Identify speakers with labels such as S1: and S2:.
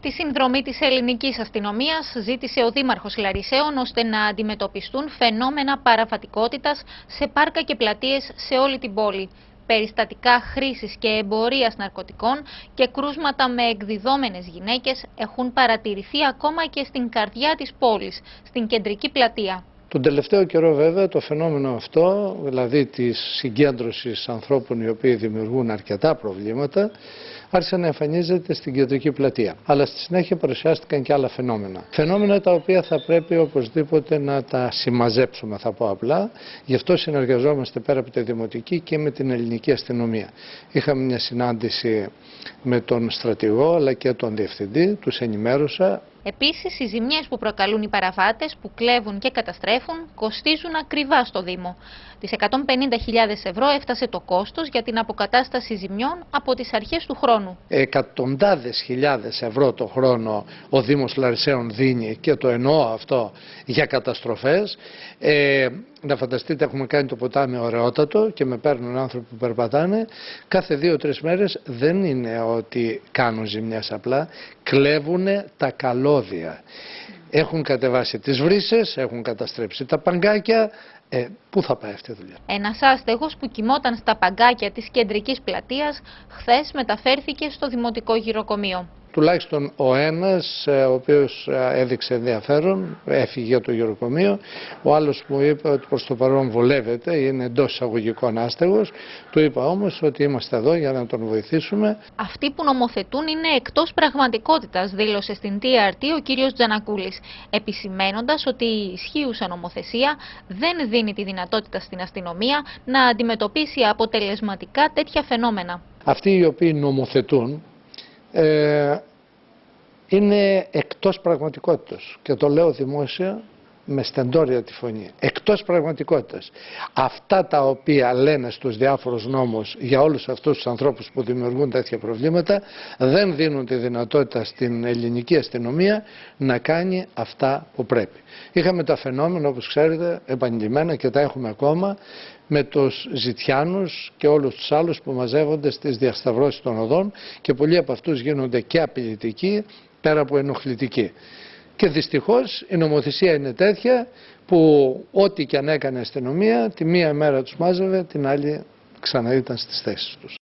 S1: Τη συνδρομή της ελληνικής αστυνομίας ζήτησε ο Δήμαρχος Λαρισαίων ώστε να αντιμετωπιστούν φαινόμενα παραβατικότητας σε πάρκα και πλατείες σε όλη την πόλη. Περιστατικά χρήσης και εμπορίας ναρκωτικών και κρούσματα με εκδιδόμενες γυναίκες έχουν παρατηρηθεί ακόμα και στην καρδιά της πόλης, στην κεντρική πλατεία.
S2: Τον τελευταίο καιρό βέβαια το φαινόμενο αυτό, δηλαδή της συγκέντρωσης ανθρώπων οι οποίοι δημιουργούν αρκετά προβλήματα, άρχισε να εμφανίζεται στην κεντρική πλατεία. Αλλά στη συνέχεια παρουσιάστηκαν και άλλα φαινόμενα. Φαινόμενα τα οποία θα πρέπει οπωσδήποτε να τα συμμαζέψουμε, θα πω απλά. Γι' αυτό συνεργαζόμαστε πέρα από τη Δημοτική και με την ελληνική αστυνομία. Είχαμε μια συνάντηση με τον στρατηγό αλλά και τον διευθυντή, τους ενημέρωσα
S1: Επίσης, οι ζημιές που προκαλούν οι παραβάτες που κλέβουν και καταστρέφουν κοστίζουν ακριβά στο Δήμο. Τις 150.000 ευρώ έφτασε το κόστος για την αποκατάσταση ζημιών από τις αρχές του χρόνου.
S2: Εκατοντάδες χιλιάδες ευρώ το χρόνο ο Δήμος Λαρισαίων δίνει και το εννοώ αυτό για καταστροφές. Ε, να φανταστείτε έχουμε κάνει το ποτάμι ωραιότατο και με παίρνουν άνθρωποι που περπατάνε. Κάθε δύο-τρεις μέρες δεν είναι ότι κάνουν ζημιές απλά, κλέβουν τα καλώδια. Έχουν κατεβάσει τις βρύσες, έχουν καταστρέψει τα παγκάκια. Ε, πού θα πάει αυτή η δουλειά;
S1: Ένα άστεγος που κοιμόταν στα παγκάκια της κεντρικής πλατείας χθες μεταφέρθηκε στο Δημοτικό Γυροκομείο
S2: τουλάχιστον ο ένας ε, ο οποίος ε, έδειξε ενδιαφέρον, έφυγε για το γεροκομείο, ο άλλος μου είπε ότι προς το παρόν βολεύεται, είναι εντός εισαγωγικών άστεγος, του είπα όμως ότι είμαστε εδώ για να τον βοηθήσουμε.
S1: Αυτοί που νομοθετούν είναι εκτός πραγματικότητας, δήλωσε στην TRT ο κύριος Τζανακούλης, επισημένοντας ότι η ισχύουσα νομοθεσία δεν δίνει τη δυνατότητα στην αστυνομία να αντιμετωπίσει αποτελεσματικά τέτοια φαινόμενα.
S2: Αυτοί οι οποίοι νομοθετούν ε, είναι εκτός πραγματικότητας και το λέω δημόσια με στεντόρια τη φωνή. Εκτός πραγματικότητας. Αυτά τα οποία λένε στους διάφορους νόμους για όλους αυτούς τους ανθρώπους που δημιουργούν τέτοια προβλήματα δεν δίνουν τη δυνατότητα στην ελληνική αστυνομία να κάνει αυτά που πρέπει. Είχαμε τα φαινόμενα όπως ξέρετε επανειλημμένα και τα έχουμε ακόμα με τους ζητιάνους και όλους τους άλλους που μαζεύονται στις διασταυρώσεις των οδών και πολλοί από αυτούς γίνονται και απειλητικοί πέρα από ενοχλητικοί. Και δυστυχώς η νομοθεσία είναι τέτοια που ό,τι και αν έκανε η αστυνομία τη μία μέρα τους μάζευε, την άλλη ξανά ήταν στις θέσεις τους.